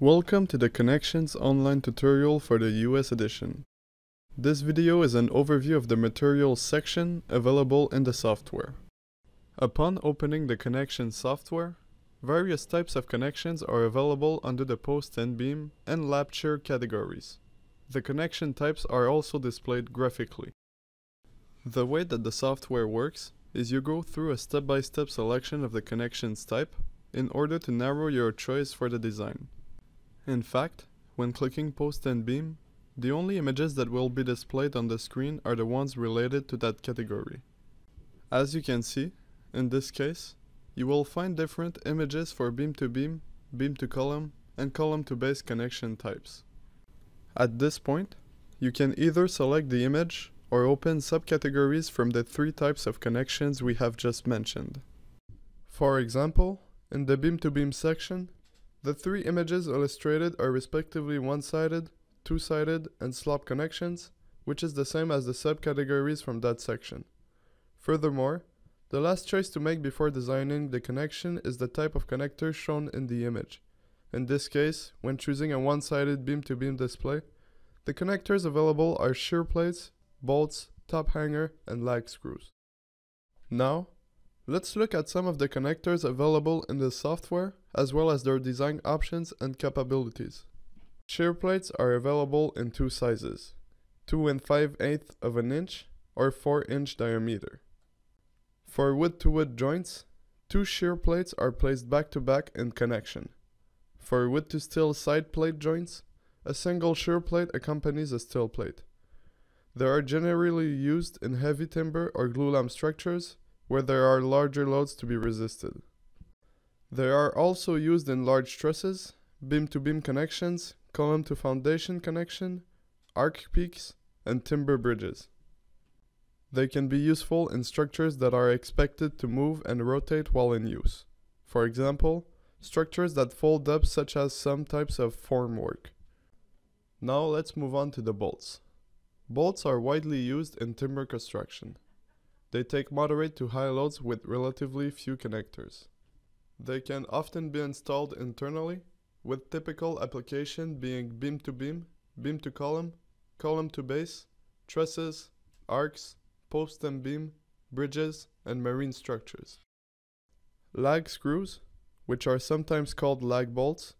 Welcome to the Connections online tutorial for the US edition. This video is an overview of the materials section available in the software. Upon opening the Connections software, various types of connections are available under the post and beam and Lapped Shear categories. The connection types are also displayed graphically. The way that the software works is you go through a step-by-step selection of the connections type in order to narrow your choice for the design. In fact, when clicking post and beam, the only images that will be displayed on the screen are the ones related to that category. As you can see, in this case, you will find different images for beam to beam, beam to column, and column to base connection types. At this point, you can either select the image or open subcategories from the three types of connections we have just mentioned. For example, in the beam to beam section, the three images illustrated are respectively one-sided, two-sided, and slop connections, which is the same as the subcategories from that section. Furthermore, the last choice to make before designing the connection is the type of connector shown in the image. In this case, when choosing a one-sided beam-to-beam display, the connectors available are shear plates, bolts, top hanger, and lag screws. Now, let's look at some of the connectors available in the software as well as their design options and capabilities. Shear plates are available in two sizes, 2 and 5 8 of an inch or 4 inch diameter. For wood-to-wood -wood joints, two shear plates are placed back to back in connection. For wood-to-steel side plate joints, a single shear plate accompanies a steel plate. They are generally used in heavy timber or glulam structures where there are larger loads to be resisted. They are also used in large trusses, beam-to-beam -beam connections, column-to-foundation connection, arc peaks, and timber bridges. They can be useful in structures that are expected to move and rotate while in use. For example, structures that fold up such as some types of formwork. Now let's move on to the bolts. Bolts are widely used in timber construction. They take moderate to high loads with relatively few connectors. They can often be installed internally, with typical application being beam to beam, beam to column, column to base, trusses, arcs, post and beam, bridges, and marine structures. Lag screws, which are sometimes called lag bolts,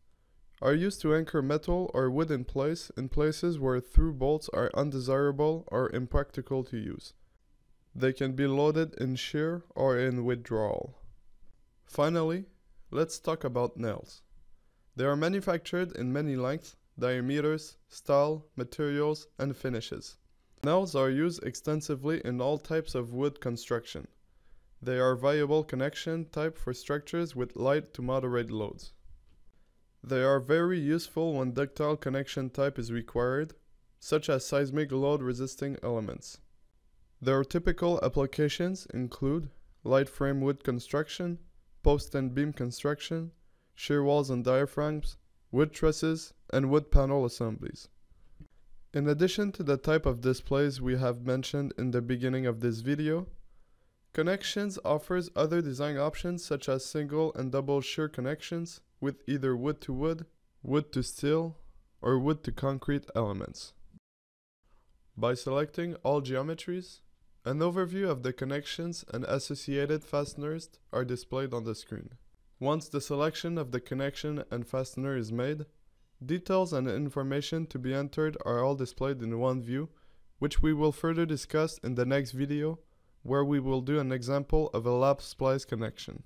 are used to anchor metal or wood in place in places where through bolts are undesirable or impractical to use. They can be loaded in shear or in withdrawal. Finally, let's talk about nails. They are manufactured in many lengths, diameters, style, materials, and finishes. Nails are used extensively in all types of wood construction. They are viable connection type for structures with light to moderate loads. They are very useful when ductile connection type is required, such as seismic load resisting elements. Their typical applications include light frame wood construction, post and beam construction, shear walls and diaphragms, wood trusses, and wood panel assemblies. In addition to the type of displays we have mentioned in the beginning of this video, Connections offers other design options such as single and double shear connections with either wood to wood, wood to steel, or wood to concrete elements. By selecting all geometries, an overview of the connections and associated fasteners are displayed on the screen. Once the selection of the connection and fastener is made, details and information to be entered are all displayed in one view, which we will further discuss in the next video, where we will do an example of a lap splice connection.